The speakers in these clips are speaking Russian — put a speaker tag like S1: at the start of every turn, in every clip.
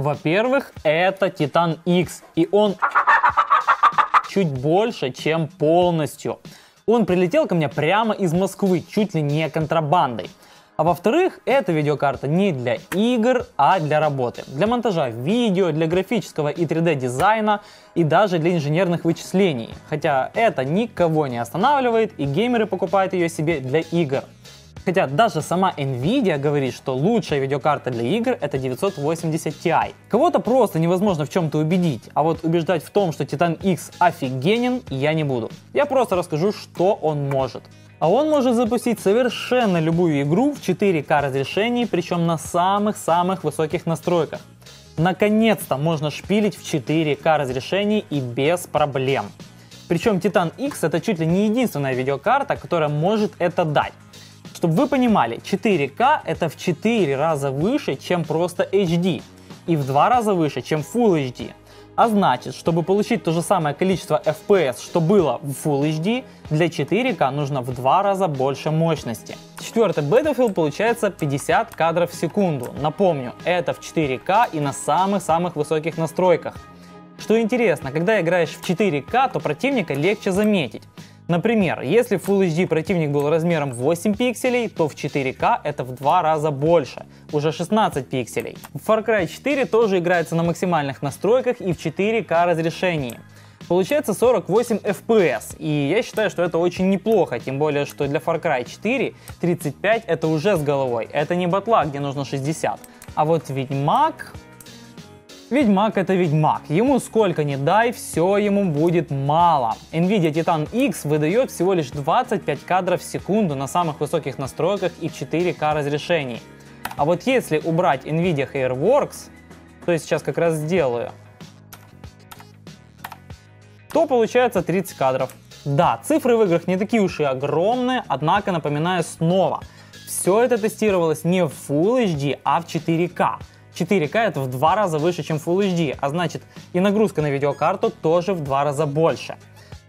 S1: Во-первых, это Titan X, и он чуть больше, чем полностью. Он прилетел ко мне прямо из Москвы, чуть ли не контрабандой. А во-вторых, эта видеокарта не для игр, а для работы. Для монтажа видео, для графического и 3D дизайна и даже для инженерных вычислений. Хотя это никого не останавливает и геймеры покупают ее себе для игр. Хотя даже сама Nvidia говорит, что лучшая видеокарта для игр это 980 Ti. Кого-то просто невозможно в чем-то убедить, а вот убеждать в том, что Titan X офигенен, я не буду. Я просто расскажу, что он может. А он может запустить совершенно любую игру в 4К разрешении, причем на самых-самых высоких настройках. Наконец-то можно шпилить в 4К разрешении и без проблем. Причем Titan X это чуть ли не единственная видеокарта, которая может это дать. Чтобы вы понимали, 4К это в 4 раза выше, чем просто HD, и в 2 раза выше, чем Full HD. А значит, чтобы получить то же самое количество FPS, что было в Full HD, для 4К нужно в два раза больше мощности. Четвертый Battlefield получается 50 кадров в секунду. Напомню, это в 4К и на самых-самых высоких настройках. Что интересно, когда играешь в 4К, то противника легче заметить. Например, если в Full HD противник был размером 8 пикселей, то в 4К это в два раза больше, уже 16 пикселей. Far Cry 4 тоже играется на максимальных настройках и в 4К разрешении. Получается 48 FPS, и я считаю, что это очень неплохо, тем более, что для Far Cry 4 35 это уже с головой, это не батла, где нужно 60. А вот Ведьмак Ведьмак это Ведьмак. Ему сколько ни дай, все ему будет мало. Nvidia Titan X выдает всего лишь 25 кадров в секунду на самых высоких настройках и в 4К разрешении. А вот если убрать Nvidia Hairworks, то я сейчас как раз сделаю, то получается 30 кадров. Да, цифры в играх не такие уж и огромные, однако напоминаю снова, все это тестировалось не в Full HD, а в 4К. 4К это в два раза выше, чем Full HD, а значит и нагрузка на видеокарту тоже в два раза больше.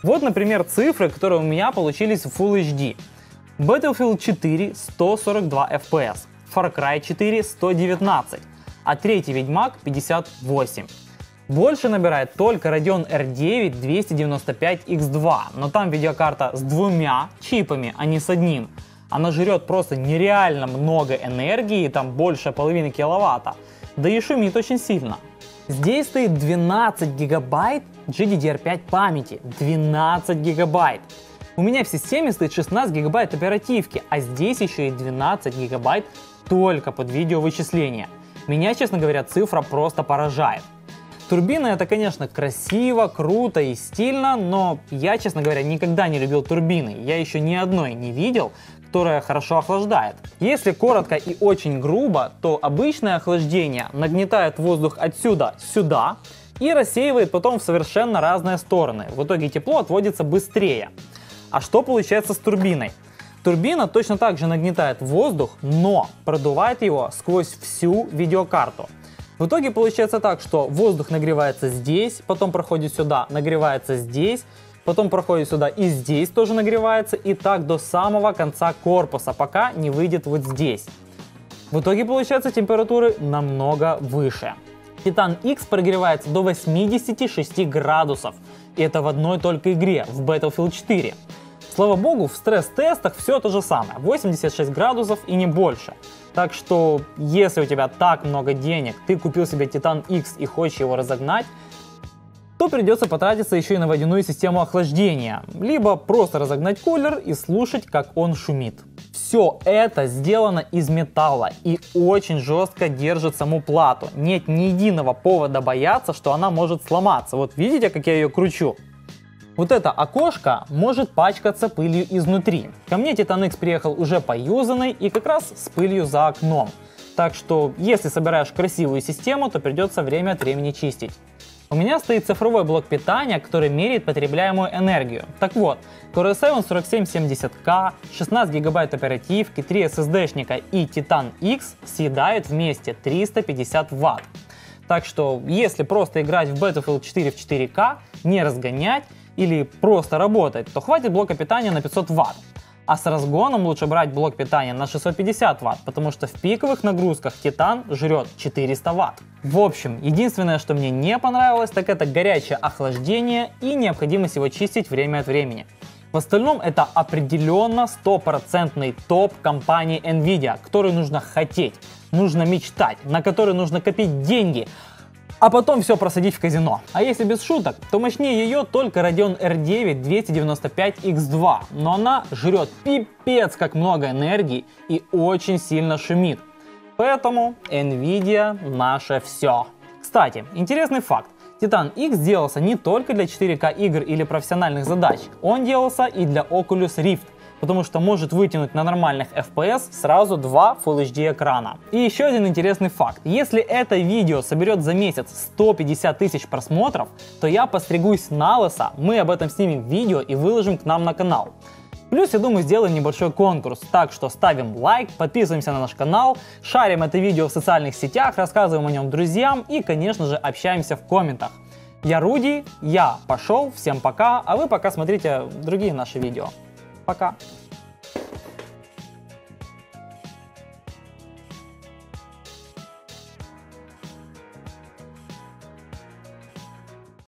S1: Вот, например, цифры, которые у меня получились в Full HD. Battlefield 4 142 FPS, Far Cry 4 119, а третий Ведьмак 58. Больше набирает только Radeon R9 295X2, но там видеокарта с двумя чипами, а не с одним. Она жрет просто нереально много энергии, там больше половины киловатта да и шумит очень сильно. Здесь стоит 12 гигабайт GDDR5 памяти. 12 гигабайт. У меня в системе стоит 16 гигабайт оперативки, а здесь еще и 12 гигабайт только под видеовычисление. Меня, честно говоря, цифра просто поражает. Турбина это, конечно, красиво, круто и стильно, но я, честно говоря, никогда не любил турбины. Я еще ни одной не видел, которая хорошо охлаждает. Если коротко и очень грубо, то обычное охлаждение нагнетает воздух отсюда сюда и рассеивает потом в совершенно разные стороны. В итоге тепло отводится быстрее. А что получается с турбиной? Турбина точно так же нагнетает воздух, но продувает его сквозь всю видеокарту. В итоге получается так, что воздух нагревается здесь, потом проходит сюда, нагревается здесь, потом проходит сюда и здесь тоже нагревается, и так до самого конца корпуса, пока не выйдет вот здесь. В итоге получается температуры намного выше. Titan X прогревается до 86 градусов, и это в одной только игре, в Battlefield 4. Слава богу, в стресс-тестах все то же самое, 86 градусов и не больше. Так что, если у тебя так много денег, ты купил себе Titan X и хочешь его разогнать, то придется потратиться еще и на водяную систему охлаждения, либо просто разогнать кулер и слушать, как он шумит. Все это сделано из металла и очень жестко держит саму плату. Нет ни единого повода бояться, что она может сломаться. Вот видите, как я ее кручу? Вот это окошко может пачкаться пылью изнутри. Ко мне X приехал уже поюзанный и как раз с пылью за окном. Так что, если собираешь красивую систему, то придется время от времени чистить. У меня стоит цифровой блок питания, который меряет потребляемую энергию. Так вот, Core i7 4770K, 16 гигабайт оперативки, 3 SSD-шника и Titan X съедают вместе 350 Вт. Так что, если просто играть в Battlefield 4 в 4К, не разгонять или просто работать, то хватит блока питания на 500 Вт. А с разгоном лучше брать блок питания на 650 Вт, потому что в пиковых нагрузках Титан жрет 400 Вт. В общем, единственное, что мне не понравилось, так это горячее охлаждение и необходимость его чистить время от времени. В остальном это определенно стопроцентный топ компании Nvidia, который нужно хотеть, нужно мечтать, на который нужно копить деньги, а потом все просадить в казино. А если без шуток, то мощнее ее только Radeon R9 295X2, но она жрет пипец как много энергии и очень сильно шумит. Поэтому Nvidia наше все. Кстати, интересный факт. Titan X делался не только для 4К игр или профессиональных задач, он делался и для Oculus Rift, потому что может вытянуть на нормальных FPS сразу два Full HD экрана. И еще один интересный факт. Если это видео соберет за месяц 150 тысяч просмотров, то я постригусь на лысо, мы об этом снимем видео и выложим к нам на канал. Плюс, я думаю, сделаем небольшой конкурс, так что ставим лайк, подписываемся на наш канал, шарим это видео в социальных сетях, рассказываем о нем друзьям и, конечно же, общаемся в комментах. Я Руди, я пошел, всем пока, а вы пока смотрите другие наши видео. Пока!